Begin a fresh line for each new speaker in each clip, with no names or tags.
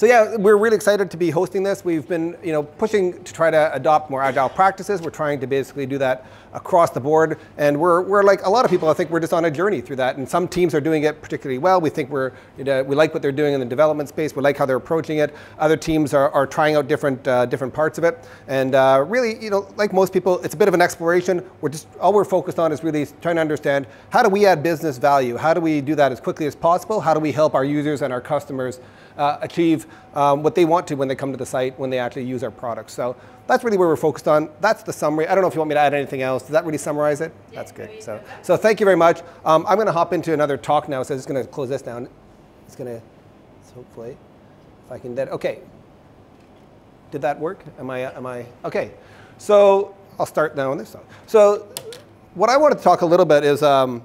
So yeah, we're really excited to be hosting this. We've been, you know, pushing to try to adopt more agile practices. We're trying to basically do that across the board, and we're, we're like a lot of people. I think we're just on a journey through that. And some teams are doing it particularly well. We think we're, you know, we like what they're doing in the development space. We like how they're approaching it. Other teams are, are trying out different uh, different parts of it. And uh, really, you know, like most people, it's a bit of an exploration. We're just all we're focused on is really trying to understand how do we add business value. How do we do that as quickly as possible? How do we help our users and our customers uh, achieve um, what they want to when they come to the site, when they actually use our products. So that's really where we're focused on. That's the summary. I don't know if you want me to add anything else. Does that really summarize it? Yeah, that's good. So, so thank you very much. Um, I'm going to hop into another talk now, so I'm just going to close this down. It's going to, hopefully, if I can, get, okay. Did that work? Am I, am I, okay. So I'll start now on this one. So what I want to talk a little bit is, um,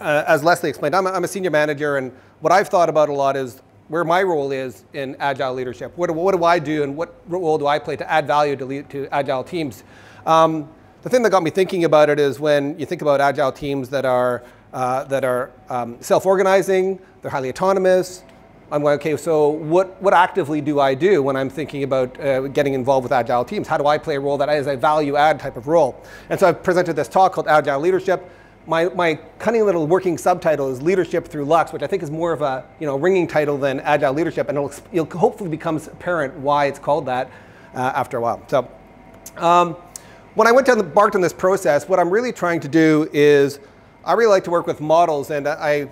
uh, as Leslie explained, I'm a, I'm a senior manager, and what I've thought about a lot is where my role is in agile leadership. What, what do I do and what role do I play to add value to, lead, to agile teams? Um, the thing that got me thinking about it is when you think about agile teams that are, uh, that are um, self-organizing, they're highly autonomous, I'm going, okay, so what, what actively do I do when I'm thinking about uh, getting involved with agile teams? How do I play a role that is a value add type of role? And so I've presented this talk called Agile Leadership my, my cunning little working subtitle is Leadership Through Lux, which I think is more of a you know, ringing title than Agile Leadership, and it'll, it'll hopefully becomes apparent why it's called that uh, after a while. So um, when I went to embarked on this process, what I'm really trying to do is I really like to work with models, and I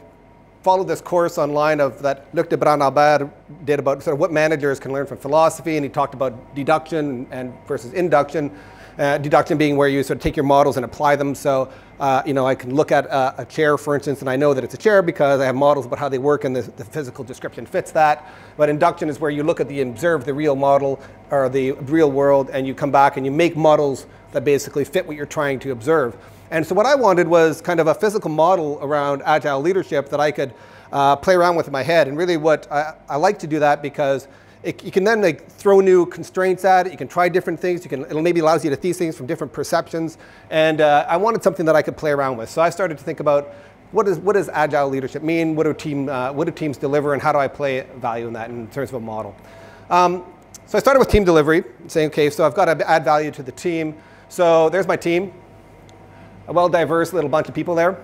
followed this course online of that Luc de Brabandere did about sort of what managers can learn from philosophy, and he talked about deduction and versus induction. Uh, deduction being where you sort of take your models and apply them. So, uh, you know, I can look at a, a, chair, for instance, and I know that it's a chair because I have models about how they work and the, the, physical description fits that. But induction is where you look at the observe the real model or the real world and you come back and you make models that basically fit what you're trying to observe. And so what I wanted was kind of a physical model around agile leadership that I could uh, play around with in my head. And really what I, I like to do that because it, you can then like throw new constraints at it. You can try different things. You can, it maybe allows you to see things from different perceptions. And uh, I wanted something that I could play around with. So I started to think about what, is, what does agile leadership mean? What do, team, uh, what do teams deliver? And how do I play value in that in terms of a model? Um, so I started with team delivery, saying, OK, so I've got to add value to the team. So there's my team, a well-diverse little bunch of people there.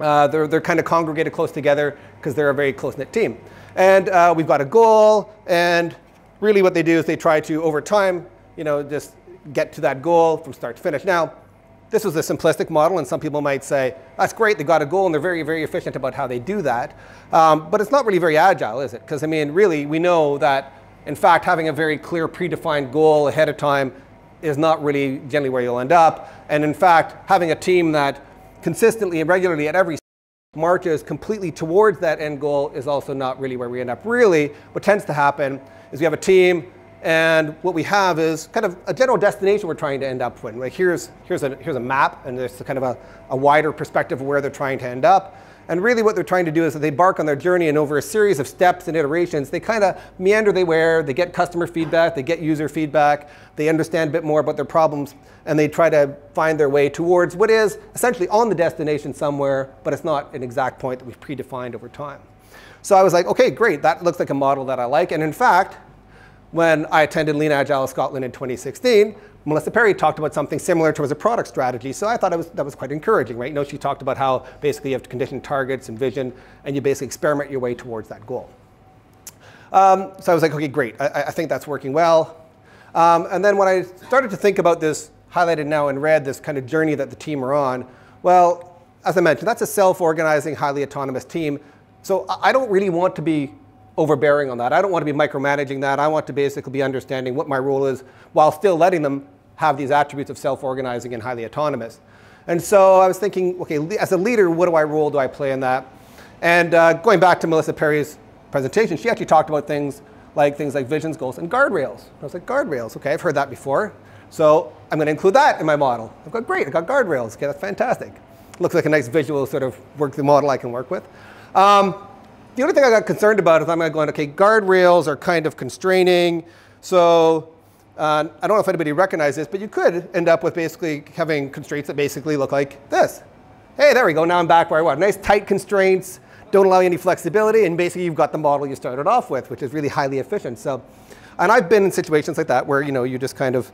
Uh, they're, they're kind of congregated close together because they're a very close-knit team. And uh, we've got a goal, and really what they do is they try to, over time, you know, just get to that goal from start to finish. Now, this was a simplistic model, and some people might say, that's great, they got a goal, and they're very, very efficient about how they do that. Um, but it's not really very agile, is it? Because, I mean, really, we know that, in fact, having a very clear, predefined goal ahead of time is not really generally where you'll end up. And in fact, having a team that consistently and regularly at every marches completely towards that end goal is also not really where we end up. Really, what tends to happen is we have a team and what we have is kind of a general destination we're trying to end up with. Like here's, here's, a, here's a map and there's kind of a, a wider perspective of where they're trying to end up. And really what they're trying to do is that they bark on their journey and over a series of steps and iterations, they kind of meander they where, they get customer feedback, they get user feedback, they understand a bit more about their problems, and they try to find their way towards what is essentially on the destination somewhere, but it's not an exact point that we've predefined over time. So I was like, okay, great, that looks like a model that I like. And in fact, when I attended Lean Agile Scotland in 2016, Melissa Perri talked about something similar towards a product strategy. So I thought was, that was quite encouraging, right? You know, she talked about how basically you have to condition targets and vision, and you basically experiment your way towards that goal. Um, so I was like, okay, great. I, I think that's working well. Um, and then when I started to think about this, highlighted now in red, this kind of journey that the team are on, well, as I mentioned, that's a self-organizing, highly autonomous team. So I don't really want to be overbearing on that. I don't want to be micromanaging that. I want to basically be understanding what my role is while still letting them have these attributes of self-organizing and highly autonomous. And so I was thinking, okay, as a leader, what do I role do I play in that? And uh, going back to Melissa Perri's presentation, she actually talked about things like things like visions, goals, and guardrails. I was like, guardrails, okay, I've heard that before. So I'm going to include that in my model. I've got great, I've got guardrails. Okay, that's fantastic. Looks like a nice visual sort of work the model I can work with. Um, the only thing I got concerned about is I'm going, to go on, okay, guardrails are kind of constraining. So uh, I don't know if anybody recognizes this, but you could end up with basically having constraints that basically look like this. Hey, there we go. Now I'm back where I was. Nice tight constraints. don't allow you any flexibility, and basically you've got the model you started off with, which is really highly efficient. So, and I've been in situations like that where you know you just kind of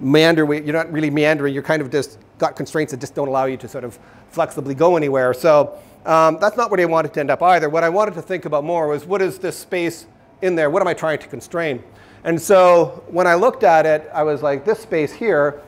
meander. You're not really meandering. You're kind of just got constraints that just don't allow you to sort of flexibly go anywhere. So um, that's not where I wanted to end up either. What I wanted to think about more was what is this space in there? What am I trying to constrain? And so when I looked at it, I was like, this space here,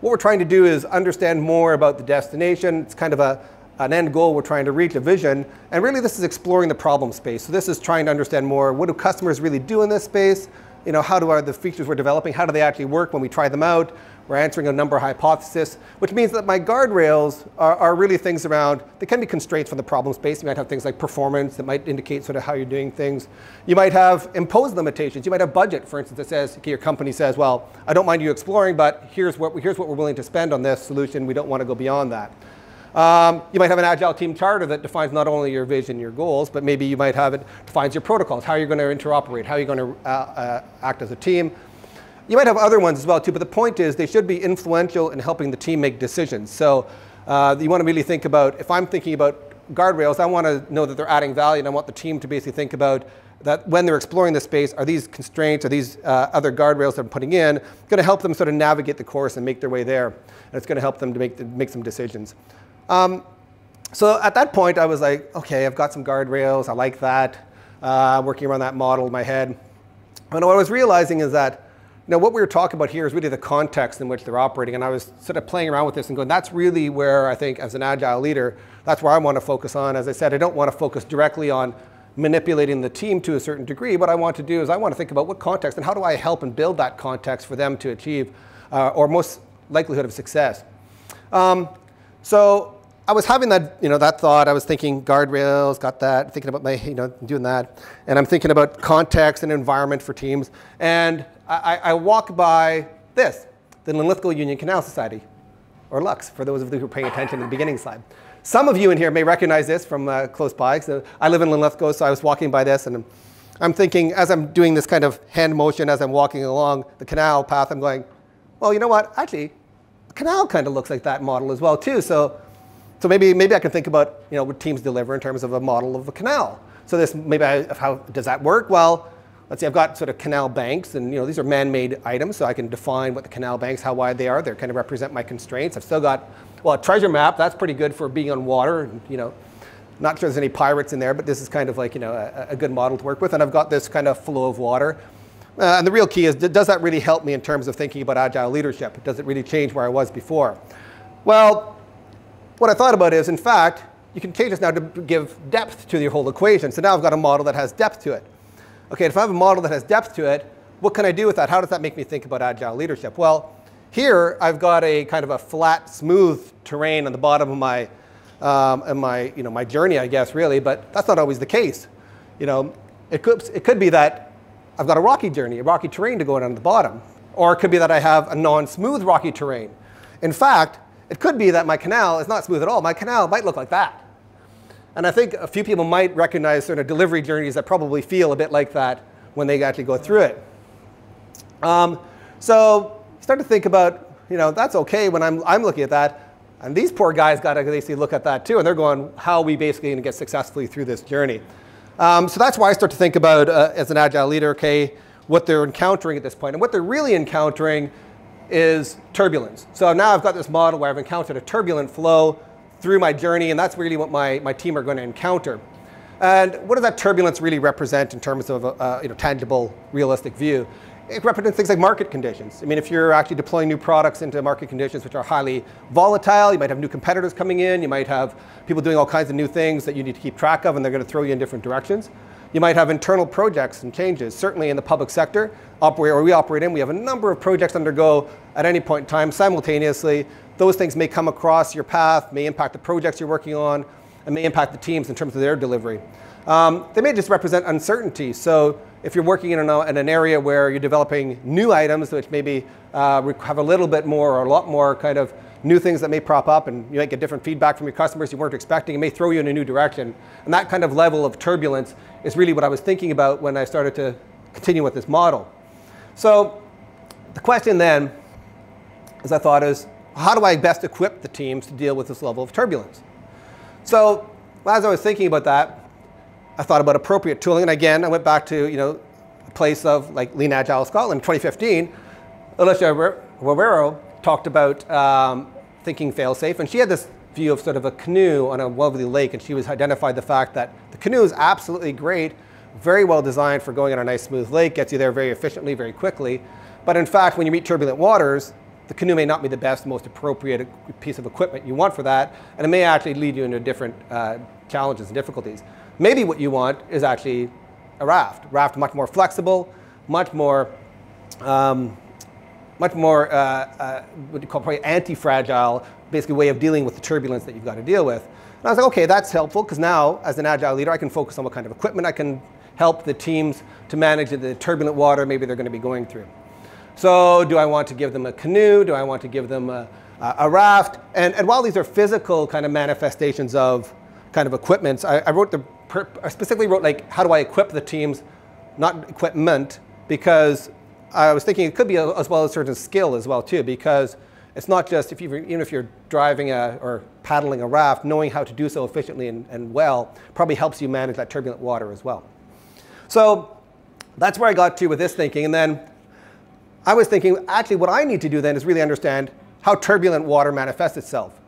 what we're trying to do is understand more about the destination. It's kind of a, an end goal we're trying to reach, a vision. And really this is exploring the problem space. So this is trying to understand more, what do customers really do in this space? You know, how do our, the features we're developing, how do they actually work when we try them out? We're answering a number of hypotheses, which means that my guardrails are, are really things around, they can be constraints from the problem space. You might have things like performance that might indicate sort of how you're doing things. You might have imposed limitations. You might have budget, for instance, that says, okay, your company says, well, I don't mind you exploring, but here's what, here's what we're willing to spend on this solution. We don't want to go beyond that. Um, you might have an agile team charter that defines not only your vision, your goals, but maybe you might have it defines your protocols, how you're going to interoperate, how you're going to uh, uh, act as a team. You might have other ones as well too, but the point is they should be influential in helping the team make decisions. So uh, you want to really think about, if I'm thinking about guardrails, I want to know that they're adding value and I want the team to basically think about that when they're exploring the space, are these constraints, are these uh, other guardrails that I'm putting in going to help them sort of navigate the course and make their way there. And it's going to help them to make, make some decisions. Um, so at that point, I was like, okay, I've got some guardrails. I like that. Uh, working around that model in my head. And what I was realizing is that know, what we were talking about here is really the context in which they're operating. And I was sort of playing around with this and going, that's really where I think as an agile leader, that's where I want to focus on. As I said, I don't want to focus directly on manipulating the team to a certain degree. What I want to do is I want to think about what context and how do I help and build that context for them to achieve uh, or most likelihood of success. Um, so I was having that, you know, that thought. I was thinking guardrails, got that, thinking about my, you know, doing that. And I'm thinking about context and environment for teams. And I, I walk by this, the Linlithgow Union Canal Society, or LUX, for those of you who are paying attention to the beginning slide. Some of you in here may recognize this from uh, close by. So I live in Linlithgow, so I was walking by this, and I'm, I'm thinking, as I'm doing this kind of hand motion as I'm walking along the canal path, I'm going, well, you know what? Actually, the canal kind of looks like that model as well, too. So so maybe, maybe I can think about you know, what teams deliver in terms of a model of a canal. So this, maybe I, how does that work? Well, let's see, I've got sort of canal banks, and you know, these are man-made items, so I can define what the canal banks, how wide they are. They kind of represent my constraints. I've still got, well, a treasure map, that's pretty good for being on water. And, you know, not sure there's any pirates in there, but this is kind of like you know, a, a good model to work with. And I've got this kind of flow of water. Uh, and the real key is, does that really help me in terms of thinking about agile leadership? Does it really change where I was before? Well, what I thought about is, in fact, you can change this now to give depth to your whole equation. So now I've got a model that has depth to it. Okay, if I have a model that has depth to it, what can I do with that? How does that make me think about agile leadership? Well, here I've got a kind of a flat, smooth terrain on the bottom of my, um, of my, you know, my journey, I guess, really, but that's not always the case. You know, it could, it could be that I've got a rocky journey, a rocky terrain to go down the bottom. Or it could be that I have a non-smooth rocky terrain. In fact, it could be that my canal is not smooth at all. My canal might look like that. And I think a few people might recognize sort of delivery journeys that probably feel a bit like that when they actually go through it. Um, so start to think about, you know, that's okay when I'm, I'm looking at that. And these poor guys got to basically look at that too. And they're going, how are we basically going to get successfully through this journey? Um, so that's why I start to think about, uh, as an agile leader, okay, what they're encountering at this point. And what they're really encountering is turbulence. So now I've got this model where I've encountered a turbulent flow through my journey, and that's really what my, my team are going to encounter. And what does that turbulence really represent in terms of a, a you know, tangible, realistic view? It represents things like market conditions. I mean, if you're actually deploying new products into market conditions which are highly volatile, you might have new competitors coming in, you might have people doing all kinds of new things that you need to keep track of, and they're going to throw you in different directions. You might have internal projects and changes. Certainly in the public sector, or we operate in, we have a number of projects undergo at any point in time simultaneously. Those things may come across your path, may impact the projects you're working on, and may impact the teams in terms of their delivery. Um, they may just represent uncertainty. So if you're working in an, in an, area where you're developing new items, which maybe uh, have a little bit more or a lot more kind of new things that may prop up and you might get different feedback from your customers you weren't expecting. It may throw you in a new direction. And that kind of level of turbulence is really what I was thinking about when I started to continue with this model. So the question then, as I thought, is how do I best equip the teams to deal with this level of turbulence? So as I was thinking about that, I thought about appropriate tooling. And again, I went back to, you know, a place of like Lean Agile Scotland, 2015. Alicia Rivero talked about um, thinking fail-safe, and she had this view of sort of a canoe on a lovely lake, and she was identified the fact that the canoe is absolutely great, very well designed for going on a nice smooth lake, gets you there very efficiently, very quickly. But in fact, when you meet turbulent waters, the canoe may not be the best, most appropriate piece of equipment you want for that, and it may actually lead you into different uh, challenges and difficulties. Maybe what you want is actually a raft. Raft much more flexible, much more, um, much more uh, uh, what you call probably anti-fragile, basically way of dealing with the turbulence that you've got to deal with. And I was like, okay, that's helpful because now, as an agile leader, I can focus on what kind of equipment I can help the teams to manage the turbulent water maybe they're going to be going through. So do I want to give them a canoe? Do I want to give them a, a raft? And, and while these are physical kind of manifestations of kind of equipments, I, I wrote the, I specifically wrote like, how do I equip the teams, not equipment, because I was thinking it could be a, as well as certain skill as well too, because it's not just if you even if you're driving a, or paddling a raft, knowing how to do so efficiently and, and well probably helps you manage that turbulent water as well. So that's where I got to with this thinking, and then I was thinking, actually, what I need to do then is really understand how turbulent water manifests itself.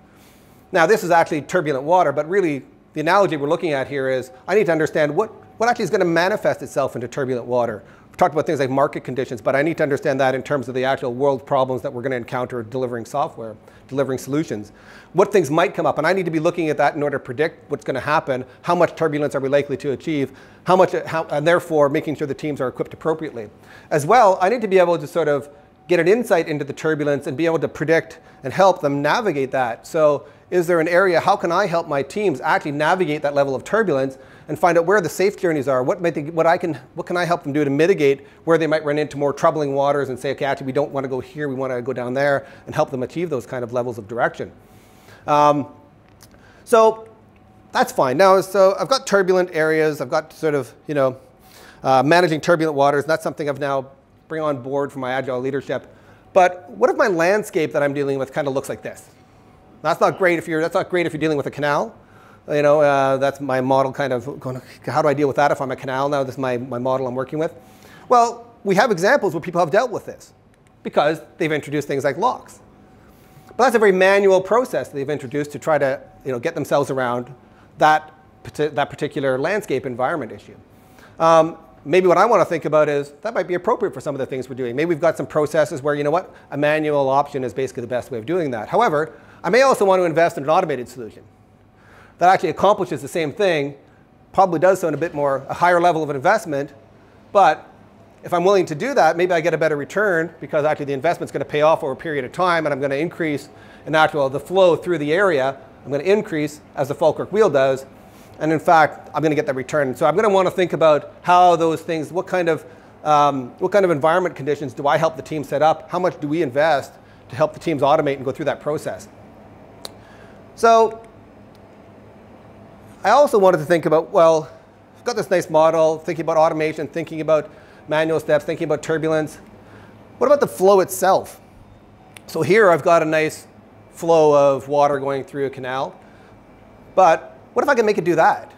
Now, this is actually turbulent water, but really, the analogy we're looking at here is I need to understand what, what actually is going to manifest itself into turbulent water. Talked about things like market conditions, but I need to understand that in terms of the actual world problems that we're going to encounter delivering software, delivering solutions. What things might come up, and I need to be looking at that in order to predict what's going to happen, how much turbulence are we likely to achieve, how much, how, and therefore making sure the teams are equipped appropriately. As well, I need to be able to sort of get an insight into the turbulence and be able to predict and help them navigate that. So is there an area, how can I help my teams actually navigate that level of turbulence and find out where the safe journeys are? What, they, what, I can, what can I help them do to mitigate where they might run into more troubling waters and say, okay, actually we don't want to go here, we want to go down there and help them achieve those kind of levels of direction. Um, so that's fine. Now, so I've got turbulent areas. I've got sort of, you know, uh, managing turbulent waters. That's something I've now bring on board for my agile leadership. But what if my landscape that I'm dealing with kind of looks like this? That's not great if you're, that's not great if you're dealing with a canal. You know, uh, that's my model kind of going, how do I deal with that if I'm a canal now? This is my, my model I'm working with. Well, we have examples where people have dealt with this because they've introduced things like locks. But that's a very manual process that they've introduced to try to you know, get themselves around that, that particular landscape environment issue. Um, maybe what I want to think about is that might be appropriate for some of the things we're doing. Maybe we've got some processes where, you know what, a manual option is basically the best way of doing that. However, I may also want to invest in an automated solution that actually accomplishes the same thing, probably does so in a bit more, a higher level of investment, but if I'm willing to do that, maybe I get a better return because actually the investment's going to pay off over a period of time and I'm going to increase in actual the flow through the area. I'm going to increase as the Falkirk wheel does. And in fact, I'm going to get that return. So I'm going to want to think about how those things, what kind of, um, what kind of environment conditions do I help the team set up? How much do we invest to help the teams automate and go through that process? So I also wanted to think about, well, I've got this nice model, thinking about automation, thinking about manual steps, thinking about turbulence. What about the flow itself? So here I've got a nice flow of water going through a canal. But what if I can make it do that?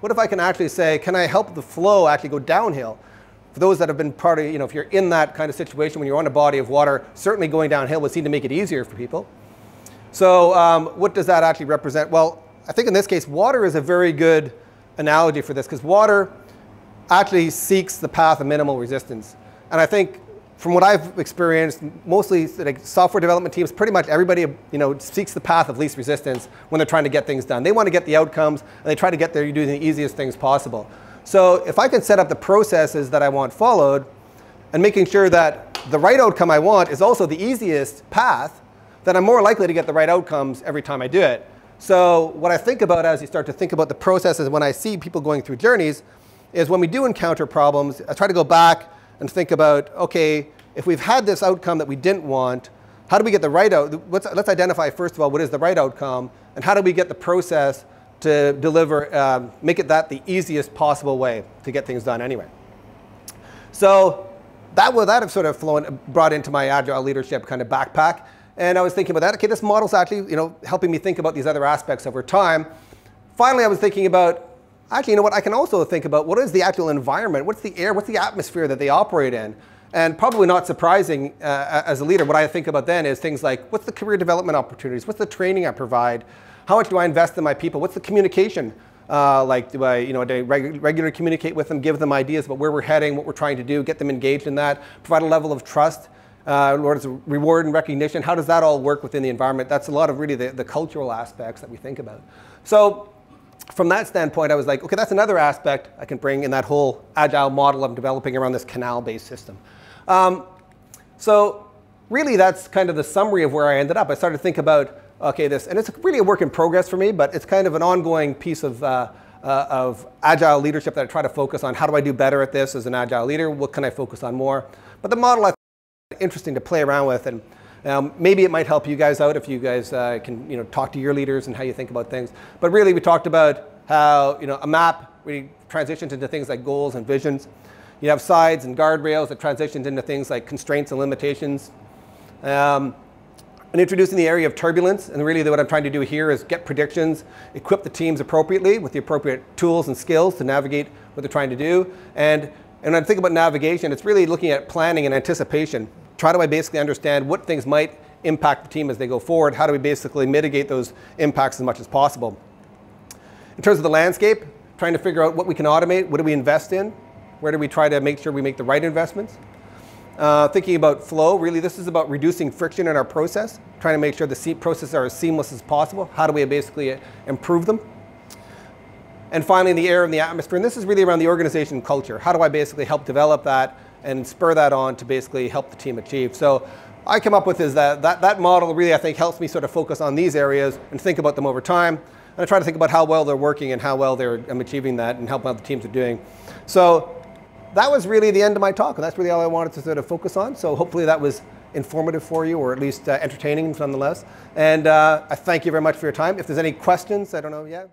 What if I can actually say, can I help the flow actually go downhill? For those that have been part of, you know, if you're in that kind of situation when you're on a body of water, certainly going downhill would seem to make it easier for people. So um, what does that actually represent? Well, I think in this case, water is a very good analogy for this because water actually seeks the path of minimal resistance. And I think from what I've experienced, mostly like software development teams, pretty much everybody you know, seeks the path of least resistance when they're trying to get things done. They want to get the outcomes, and they try to get there doing the easiest things possible. So if I can set up the processes that I want followed, and making sure that the right outcome I want is also the easiest path, then I'm more likely to get the right outcomes every time I do it. So what I think about as you start to think about the processes when I see people going through journeys is when we do encounter problems, I try to go back and think about, okay, if we've had this outcome that we didn't want, how do we get the right out? Let's, let's identify first of all what is the right outcome, and how do we get the process to deliver, um, make it that the easiest possible way to get things done anyway. So that will that have sort of flown, brought into my agile leadership kind of backpack. And I was thinking about that. Okay, this model's actually you know helping me think about these other aspects over time. Finally, I was thinking about actually, you know what? I can also think about what is the actual environment? What's the air? What's the atmosphere that they operate in? And probably not surprising uh, as a leader, what I think about then is things like what's the career development opportunities? What's the training I provide? How much do I invest in my people? What's the communication? Uh, like, do I, you know, do I reg regularly communicate with them, give them ideas about where we're heading, what we're trying to do, get them engaged in that, provide a level of trust? Uh, what is reward and recognition? How does that all work within the environment? That's a lot of really the, the cultural aspects that we think about. So from that standpoint, I was like, okay, that's another aspect I can bring in that whole agile model I'm developing around this canal-based system. Um, so really, that's kind of the summary of where I ended up. I started to think about, okay, this, and it's really a work in progress for me, but it's kind of an ongoing piece of, uh, uh, of agile leadership that I try to focus on. How do I do better at this as an agile leader? What can I focus on more? But the model I interesting to play around with, and um, maybe it might help you guys out if you guys uh, can you know, talk to your leaders and how you think about things. But really, we talked about how you know, a map really transitions into things like goals and visions. You have sides and guardrails that transitions into things like constraints and limitations. Um, and introducing the area of turbulence, and really what I'm trying to do here is get predictions, equip the teams appropriately with the appropriate tools and skills to navigate what they're trying to do. And, and when I think about navigation, it's really looking at planning and anticipation. Try to I basically understand what things might impact the team as they go forward. How do we basically mitigate those impacts as much as possible? In terms of the landscape, trying to figure out what we can automate, what do we invest in, where do we try to make sure we make the right investments? Uh, thinking about flow, really this is about reducing friction in our process, trying to make sure the processes are as seamless as possible. How do we basically improve them? And finally, the air and the atmosphere, and this is really around the organization culture. How do I basically help develop that and spur that on to basically help the team achieve? So I come up with is that, that that model really I think helps me sort of focus on these areas and think about them over time. And I try to think about how well they're working and how well they're I'm achieving that and how well the teams are doing. So that was really the end of my talk, and that's really all I wanted to sort of focus on. So hopefully that was informative for you, or at least uh, entertaining nonetheless. And uh, I thank you very much for your time. If there's any questions, I don't know, yeah?